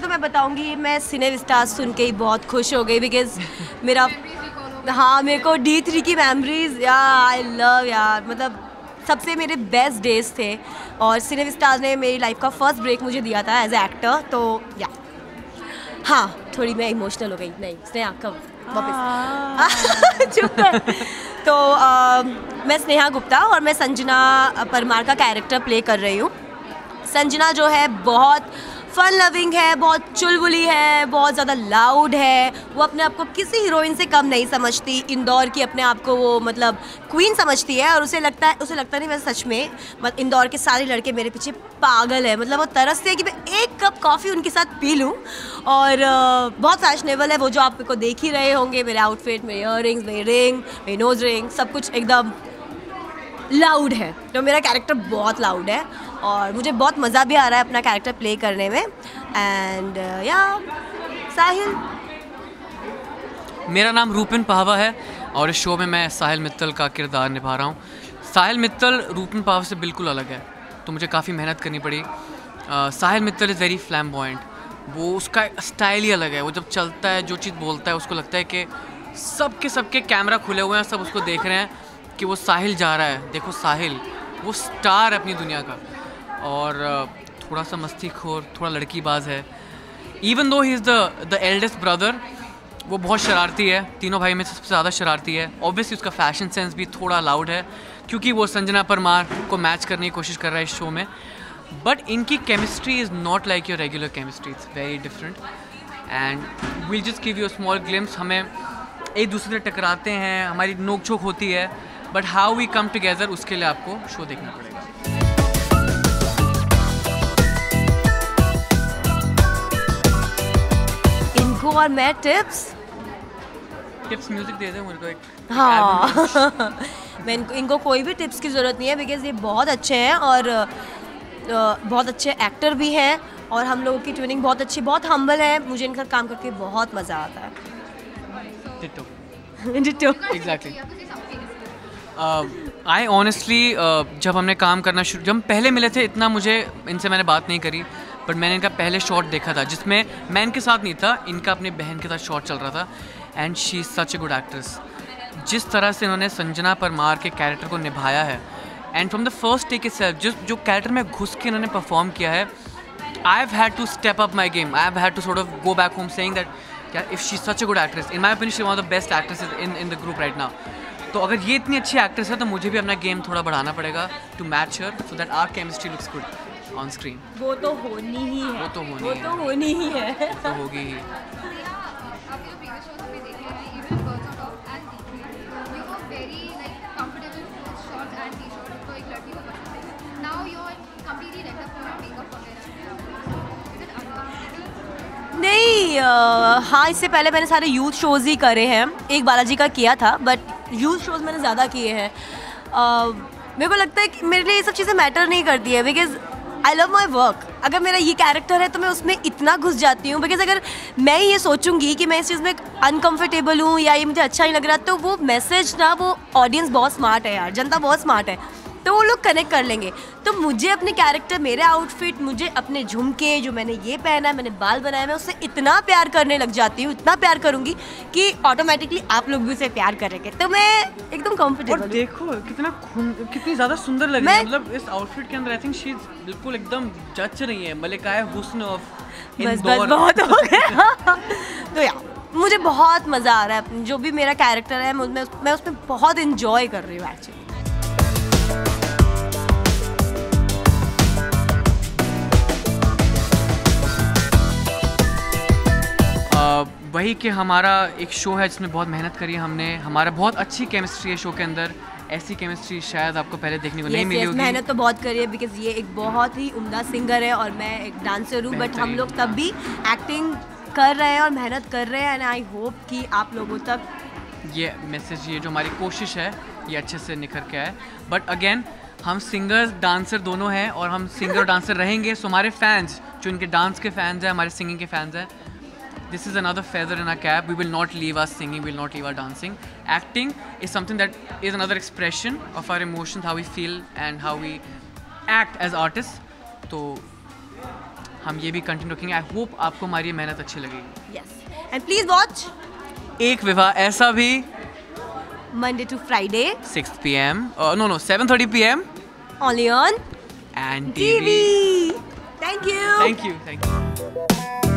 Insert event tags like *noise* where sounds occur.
बताऊँगी मैं सिने स्टार्स सुन के ही बहुत खुश हो गई बिकॉज़ मेरा हाँ मेरे को डी थ्री की मेमोरीज या आई लव यार। मतलब सबसे मेरे बेस्ट डेज़ थे। और सिने स्टार्स ने मेरी लाइफ का फ़र्स्ट ब्रेक मुझे दिया था एज ए एक्टर तो या हाँ थोड़ी मैं इमोशनल हो गई। नहीं स्नेहा कब वापस। *laughs* चुप तो अ, मैं स्नेहा गुप्ता और मैं संजना परमार का कैरेक्टर प्ले कर रही हूँ। संजना जो है बहुत फन लविंग है, बहुत चुलबुली है, बहुत ज़्यादा लाउड है। वो अपने आप को किसी हीरोइन से कम नहीं समझती। इंदौर की अपने आप को वो मतलब क्वीन समझती है और उसे लगता है, उसे लगता नहीं वैसे सच में, मत इंदौर के सारे लड़के मेरे पीछे पागल है। मतलब वो तरसते हैं कि मैं एक कप कॉफ़ी उनके साथ पी लूँ। और बहुत फैशनेबल है वो जो आप को देख ही रहे होंगे, मेरे आउटफिट मेरे इयर रिंग्स मेरी रिंग मेरी नोज़ रिंग सब कुछ एकदम लाउड है। तो मेरा कैरेक्टर बहुत लाउड है और मुझे बहुत मज़ा भी आ रहा है अपना कैरेक्टर प्ले करने में। एंड या साहिल। मेरा नाम रूपिन पाहवा है और इस शो में मैं साहिल मित्तल का किरदार निभा रहा हूँ। साहिल मित्तल रूपिन पाहवा से बिल्कुल अलग है तो मुझे काफ़ी मेहनत करनी पड़ी। अ, Sahil Mittal is very flam वो उसका स्टाइल ही अलग है। वो जब चलता है जो चीज़ बोलता है उसको लगता है कि सब के सबके कैमरा खुले हुए हैं सब उसको देख रहे हैं। कि वो साहिल जा रहा है। देखो साहिल, वो स्टार है अपनी दुनिया का। और थोड़ा सा मस्तीखोर, थोड़ा लड़कीबाज है। Even though he is the the eldest brother वो बहुत शरारती है। तीनों भाई में सबसे ज़्यादा शरारती है। ऑब्वियसली उसका फ़ैशन सेंस भी थोड़ा लाउड है, क्योंकि वो संजना परमार को मैच करने की कोशिश कर रहा है इस शो में। बट इनकी chemistry is not like your regular chemistry it's very different and will just give you small glimpse हमें एक दूसरे टकराते हैं। हमारी नोक झोंक होती है। But how we come together उसके लिए आपको शो देखना पड़ेगा। इनको और मैं टिप्स टिप्स म्यूज़िक दे दे मेरे एक हाँ। *laughs* मैं इनको इनको कोई भी टिप्स की ज़रूरत नहीं है बिकॉज़ ये बहुत अच्छे हैं और बहुत अच्छे एक्टर भी हैं और हम लोगों की ट्यूनिंग बहुत अच्छी बहुत हम्बल है। मुझे इनका काम करके बहुत मज़ा आता है। टिट्टो डिट्टो एग्जैक्टली आई ऑनेस्टली जब हमने काम करना शुरू जब हम पहले मिले थे, इतना मुझे इनसे मैंने बात नहीं करी बट मैंने इनका पहले शॉट देखा था, जिसमें मैं इनके साथ नहीं था, इनका अपनी बहन के साथ शॉट चल रहा था and she is such a good actress जिस तरह से इन्होंने संजना परमार के कैरेक्टर को निभाया है and from the first take itself जिस जो कैरेक्टर में घुस के इन्होंने परफॉर्म किया है I have had to step up my game I have had to sort of go back home saying that if she such a good actress in my opinion she one of the best actresses in in the group right now तो अगर ये इतनी अच्छी actress है तो मुझे भी अपना गेम थोड़ा बढ़ाना पड़ेगा to match her so that our chemistry looks good on screen वो तो होनी ही है वो तो होनी वो है। तो होनी ही है तो होगी ही आपके जो previous shows हमने देखे even Birds of Top and T3, you were very like comfortable with shorts and t-shirt, एक लड़की को पसंद. Now you're completely like the पूरा makeup वगैरह. Is it uncomfortable? नहीं हाँ इससे पहले मैंने सारे यूथ शोज़ ही करे हैं एक बालाजी का किया था बट यूथ शोज़ मैंने ज़्यादा किए हैं। मेरे को लगता है कि मेरे लिए ये सब चीज़ें मैटर नहीं करती है because I love my work अगर मेरा ये कैरेक्टर है तो मैं उसमें इतना घुस जाती हूँ बिकॉज़ अगर मैं ये सोचूँगी कि मैं इस चीज़ में अनकम्फर्टेबल हूँ या ये मुझे अच्छा नहीं लग रहा तो वो मैसेज ना, वो ऑडियंस बहुत स्मार्ट है यार, जनता बहुत स्मार्ट है। तो वो लोग कनेक्ट कर लेंगे। तो मुझे अपने कैरेक्टर मेरे आउटफिट मुझे अपने झुमके जो मैंने ये पहना है मैंने बाल बनाए मैं उससे इतना प्यार करने लग जाती हूँ इतना प्यार करूँगी कि ऑटोमेटिकली आप लोग भी उसे प्यार करेंगे। तो मैं एकदम और कंफर्टेबल देखो कितना कितनी ज़्यादा सुंदर लग रही है। मतलब इस आउटफिट के अंदर आई थिंक शी बिल्कुल एकदम जच रही है। मलिकाए हुस्न ऑफ़ बस बस बहुत हो गया। तो या मुझे बहुत मज़ा आ रहा है। जो भी मेरा कैरेक्टर है मैं उसमें मैं उसमें बहुत इंजॉय कर रही हूँ एक्चुअली वही कि हमारा एक शो है जिसमें बहुत मेहनत करी है हमने। हमारा बहुत अच्छी केमिस्ट्री है शो के अंदर। ऐसी केमिस्ट्री शायद आपको पहले देखने को yes, नहीं मिली yes, होगी। मेहनत तो बहुत करी है बिकॉज़ ये एक बहुत ही उम्दा सिंगर है और मैं एक डांसर हूँ बट हम लोग तब भी एक्टिंग कर रहे हैं और मेहनत कर रहे हैं एंड आई होप कि आप लोगों तक ये मैसेज ये जो हमारी कोशिश है ये अच्छे से निखर के आए। बट अगेन हम सिंगर डांसर दोनों हैं और हम सिंगर और डांसर रहेंगे। सो हमारे फैंस जो इनके डांस के फैंस हैं हमारे सिंगिंग के फैंस हैं this is another feather in our cap we will not leave us singing we will not leave our dancing acting is something that is another expression of our emotions how we feel and how we act as artists तो हम ये भी continue रखेंगे I hope आपको हमारी ये मेहनत अच्छी लगेगी यस एंड प्लीज वॉच एक विवाह ऐसा भी Monday to Friday six p m no no seven thirty p m only on and TV. Thank you. Thank you thank you